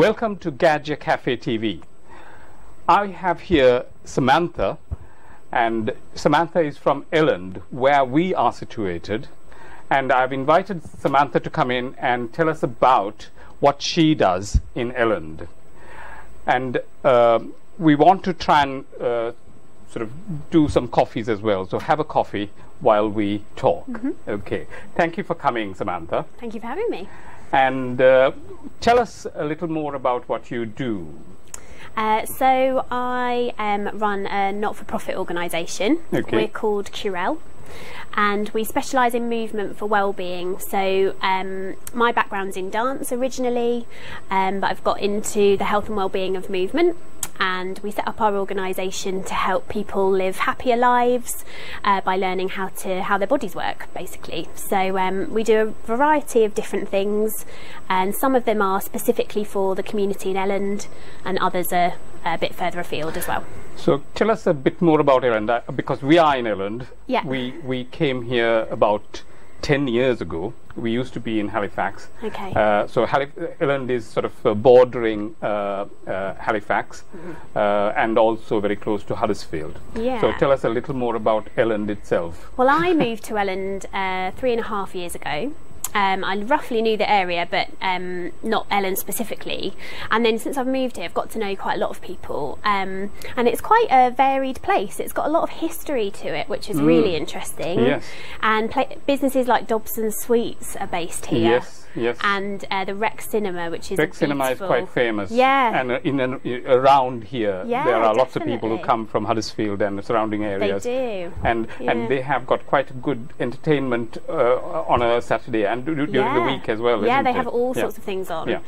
Welcome to Gaggia Caffe TV. I have here Samantha, and Samantha is from Elland, where we are situated. And I've invited Samantha to come in and tell us about what she does in Elland. And uh, we want to try and uh, sort of do some coffees as well. So have a coffee while we talk. Okay. Thank you for coming, Samantha. Thank you for having me. And uh, tell us a little more about what you do. Uh, so I um, run a not-for-profit organisation. Okay. We're called Curel, and we specialise in movement for well-being. So um, my background's in dance originally, um, but I've got into the health and well-being of movement. And we set up our organisation to help people live happier lives uh, by learning how to how their bodies work, basically. So um, we do a variety of different things, and some of them are specifically for the community in Elland, and others are a bit further afield as well. So tell us a bit more about Elland, uh, because we are in Elland. Yeah. We we came here about ten years ago. We used to be in Halifax. Okay. Uh, so Halif- Elland is sort of uh, bordering uh, uh, Halifax, uh, and also very close to Huddersfield. Yeah. So tell us a little more about Elland itself. Well, I moved to Elland uh, three and a half years ago. Um, I roughly knew the area, but um, not Elland specifically. And then since I've moved here, I've got to know quite a lot of people. Um, and it's quite a varied place. It's got a lot of history to it, which is really interesting. Yes. And pla businesses like Dobson Sweets are based here. Yes, yes. And uh, the Rex Cinema, which is Rex Cinema is quite famous. Yeah. And uh, in and uh, around here, Yeah, there are lots of people who come from Huddersfield and the surrounding areas. They do. And Yeah. and they have got quite a good entertainment uh, on a Saturday and du- du- during the week as well. Yeah, they it? have all Yeah. sorts of things on. Yeah.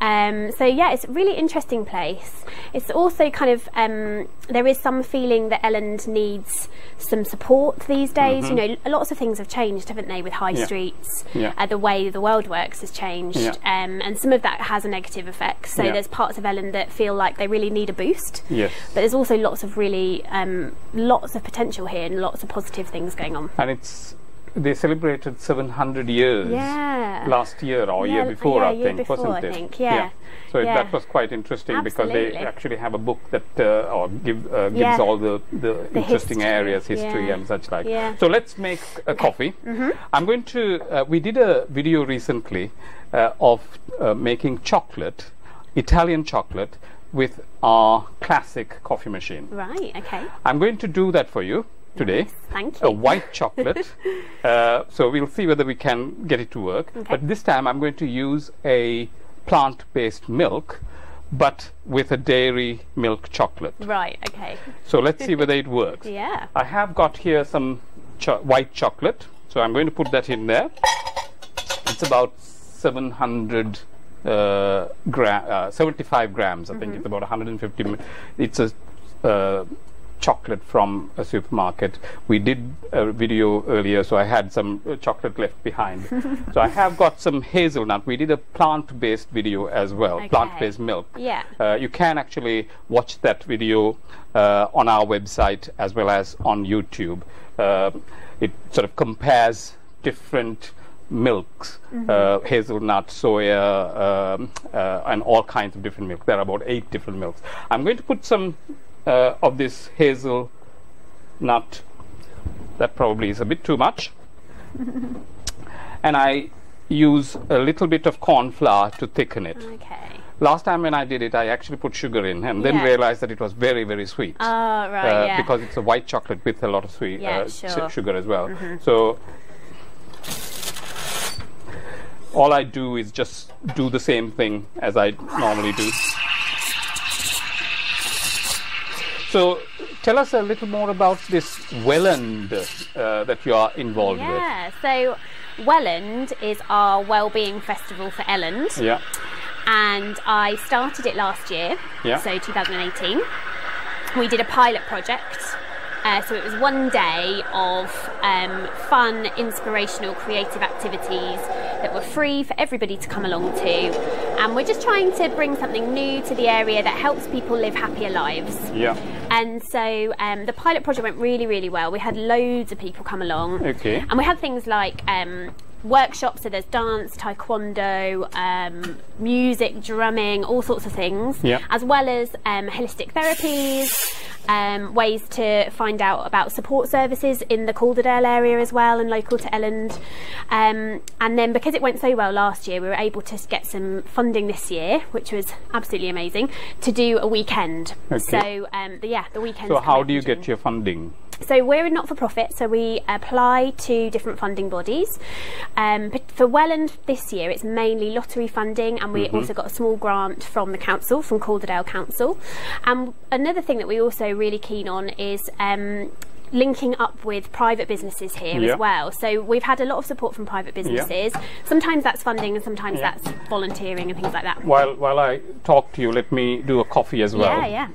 Um, so yeah, it's a really interesting place. It's also kind of um, there is some feeling that Elland needs some support these days. You know, lots of things have changed, haven't they, with high Mm-hmm. Yeah. streets? Yeah. Uh, the way the world works has changed, Yeah. um, and some of that has a negative effect. So Yeah. there's parts of Elland that feel like they really need a boost. Yes. But there's also lots of really um, lots of potential here and lots of positive things going on. And it's they celebrated 700 years Yeah. last year or Yeah, year before, yeah, I year think, before, wasn't it? think, yeah. So it- that was quite interesting because they actually have a book that uh, or give uh, gives all the, the, interesting history, areas, history and such like. So let's make a coffee. I'm going to. Uh, we did a video recently uh, of uh, making chocolate, Italian chocolate, with our classic coffee machine. Right. Okay. I'm going to do that for you today. Thank A white chocolate. uh, so we'll see whether we can get it to work. But this time I'm going to use a plant based milk, but with a dairy milk chocolate. Right. Okay. So let's see whether it works. Yeah. I have got here some cho- white chocolate. So I'm going to put that in there. It's about 700 uh, gra- uh, 75 grams. I think it's about 150. It's a uh, chocolate from a supermarket. We did a video earlier, so I had some uh, chocolate left behind. so I have got some hazelnut. We did a plant-based video as well, Okay. plant-based milk. Yeah. Uh, you can actually watch that video uh, on our website as well as on YouTube. Uh, it sort of compares different milks, uh, hazelnut, soya, um, uh, and all kinds of different milk. There are about eight different milks. I'm going to put some uh, of this hazel nut. That probably is a bit too much. and I use a little bit of corn flour to thicken it. Okay. Last time when I did it, I actually put sugar in and then Yeah. realized that it was very, very sweet. Oh, right. Uh, yeah. Because it's a white chocolate with a lot of sweet Yeah, uh, sure. Sugar as well. So all I do is just do the same thing as I normally do. So tell us a little more about this Welland uh, that you are involved with. yeah. So, Welland is our wellbeing festival for Elland. Yeah. and I started it last year. Yeah. So 2018. We did a pilot project. Uh, so it was one day of um, fun, inspirational, creative activities that were free for everybody to come along to. And we're just trying to bring something new to the area that helps people live happier lives. Yeah. And so um, the pilot project went really, really well. We had loads of people come along. Okay. And we had things like um, workshops. So there's dance, taekwondo, um, music, drumming, all sorts of things, Yeah. as well as um, holistic therapies. Um, ways to find out about support services in the Calderdale area as well and local to Elland. Um, and then because it went so well last year, we were able to get some funding this year, which was absolutely amazing, to do a weekend. Okay. So um, the, yeah, the weekend. So how do you get your funding? So we're a not-for-profit, so we apply to different funding bodies. Um, but for Welland this year, it's mainly lottery funding, and we also got a small grant from the council, from Calderdale Council. And another thing that we're also really keen on is. Um, linking up with private businesses here Yeah. as well. So we've had a lot of support from private businesses. Sometimes that's funding and sometimes Yeah. that's volunteering and things like that. While while I talk to you, let me do a coffee as well. Yeah, yeah.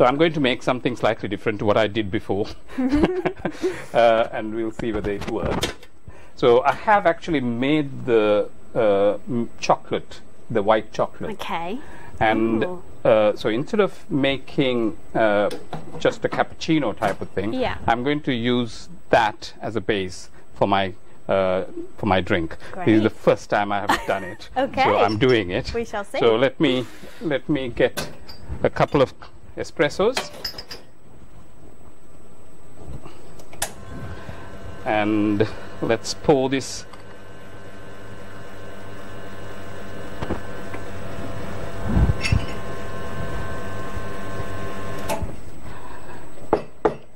So I'm going to make something slightly different to what I did before, uh, and we'll see whether it works. So I have actually made the uh, chocolate, the white chocolate, Okay. and uh, so instead of making uh, just a cappuccino type of thing, Yeah. I'm going to use that as a base for my. Uh, for my drink, this is the first time I have done it. Okay. So I'm doing it. We shall see. So let me let me get a couple of espressos. And let's pour this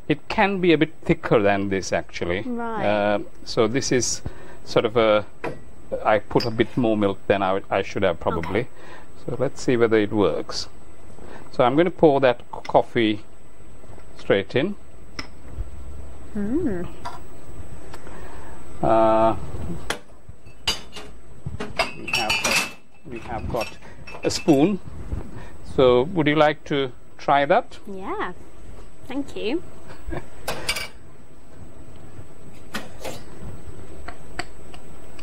it can be a bit thicker than this actually. Right. Uh, so this is sort of a. I put a bit more milk than I, I should have probably. So let's see whether it works. So I'm going to pour that coffee straight in. Uh, we have got, we have got a spoon. So would you like to try that? Yeah. Thank you.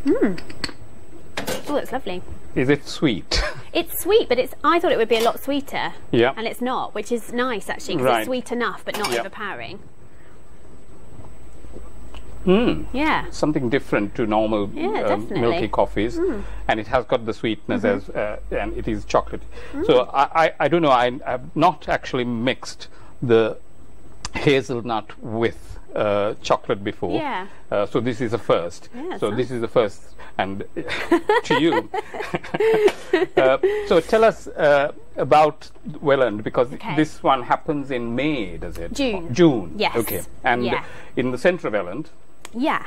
Mmm. Oh, that's lovely. Is it sweet? It's sweet, but it's. I thought it would be a lot sweeter. Yeah. And it's not, which is nice actually, because Right. it's sweet enough, but not Yeah. overpowering. Hmm. Yeah. something different to normal Yeah, um. Mm. milky coffees, and it has got the sweetness as Mm-hmm. uh, and it is chocolate. Mm. So I, I, I don't know. I have not actually mixed the hazelnut with uh, chocolate before. Yeah. Uh, so this is the first. Yeah, so it's this is the first, and to you. uh, so tell us uh, about Welland because Okay. this one happens in May, does it? June. June. Yes. Okay. And Yeah. in the centre of Welland, Yeah.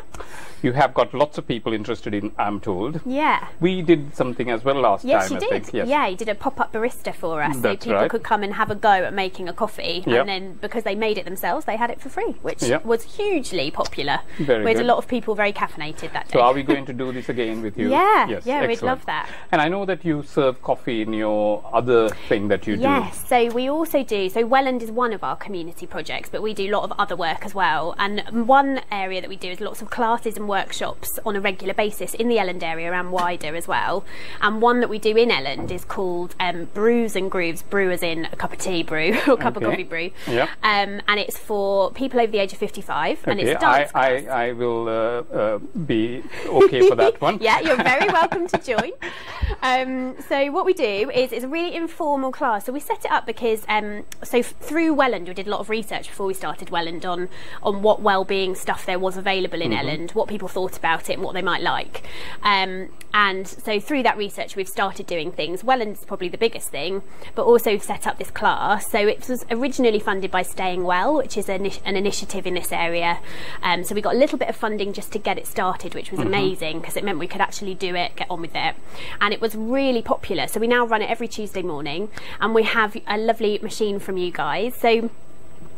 you have got lots of people interested in, I'm told. Yeah. We did something as well last Yes, time, you I did. Yes. Yeah, you did a pop-up barista for us, so That's people right. could come and have a go at making a coffee, Yep. and then because they made it themselves, they had it for free, which Yep. was hugely popular. Very with good. a lot of people very caffeinated that day. So are we going to do this again with you? Yeah, Yes, yeah, we'd love that. And I know that you serve coffee in your other thing that you do. Yes, so we also do. So Welland is one of our community projects, but we do a lot of other work as well. And one area that we do is lots of classes and workshops on a regular basis in the Elland area and wider as well. And one that we do in Elland is called um, Brews and Grooves. Brew as in a cup of tea brew or cup Okay. of coffee brew. Yep. Um, and it's for people over the age of 55, do. and it's I, dance I, class. I will uh, uh, be okay for that one. yeah, you're very welcome to join. Um, so what we do is it's a really informal class. So we set it up because um, so through Welland we did a lot of research before we started Welland on on what well-being stuff there was available in Elland, what people thought about it, and what they might like. Um, and so through that research we've started doing things. Welland's probably the biggest thing, but also we've set up this class. So it was originally funded by Staying Well, which is an, an initiative in this area. Um, so we got a little bit of funding just to get it started, which was amazing because it meant we could actually do it, get on with it. And it was really popular. So we now run it every Tuesday morning and we have a lovely machine from you guys. So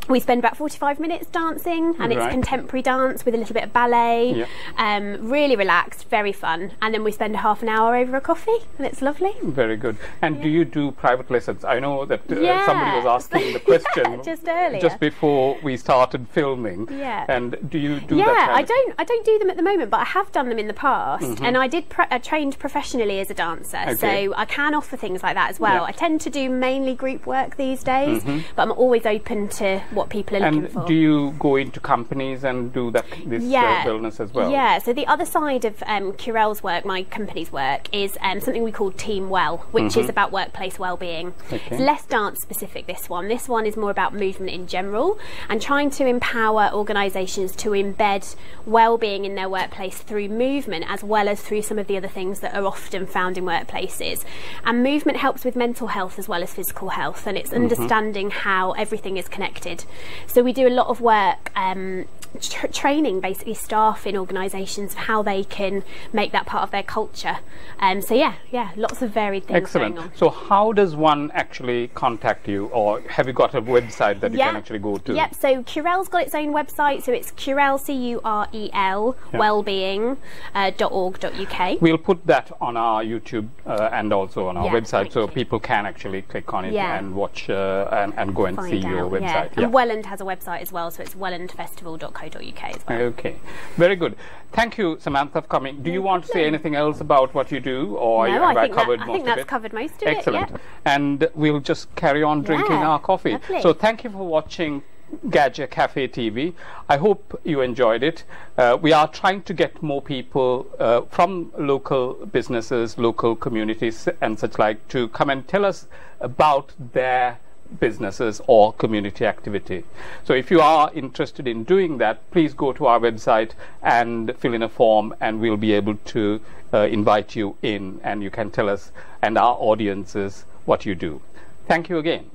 we spend about 45 minutes dancing and it's contemporary dance with a little bit of ballet Yeah. um, really relaxed very fun and then we spend a half an hour over a coffee and it's lovely Very good. And do you do private lessons? I know that uh, Yeah. somebody was asking the question Just earlier. just before we started filming. Yeah. And do you do yeah i don't i don't do them at the moment but i have done them in the past Mm-hmm. and i did pre- uh, trained professionally as a dancer Okay. so i can offer things like that as well Yeah. I tend to do mainly group work these days but i'm always open to what people are looking And for do you go into companies and do that this yeah. uh, wellness as well? Yeah, so the other side of um, Curel's work, my company's work, is um, something we call Team Well, which is about workplace well-being. Mm-hmm. Okay. It's less dance specific, this one. This one is more about movement in general and trying to empower organisations to embed well-being in their workplace through movement as well as through some of the other things that are often found in workplaces. And movement helps with mental health as well as physical health and it's understanding how everything is connected. So we do a lot of work um, tr- training basically staff in organisations of how they can make that part of their culture. Um, so yeah, yeah, lots of varied things Excellent. going on. So, how does one actually contact you, or have you got a website that you can actually go to? Yep, so Curel's got its own website, so it's Curel, C U R E L, Yeah. wellbeing, uh, dot org, dot UK. We'll put that on our YouTube uh, and also on our Yeah, website, so you. people can actually click on it and watch uh, and, and go and see Find your website. Yeah. And Welland has a website as well, so it's wellandfestival.co.uk as well. Okay, very good. Thank you, Samantha, for coming. Do you want to say anything else about what you do, or No, have I I think, that, covered I most think that's covered most of it. Excellent. yeah. And we'll just carry on drinking Yeah, our coffee. lovely. So thank you for watching Gaggia Caffe TV. I hope you enjoyed it. Uh, we are trying to get more people uh, from local businesses, local communities, and such like to come and tell us about their businesses or community activity. So if you are interested in doing that, please go to our website and fill in a form and we'll be able to uh, invite you in and you can tell us and our audiences what you do. Thank you again.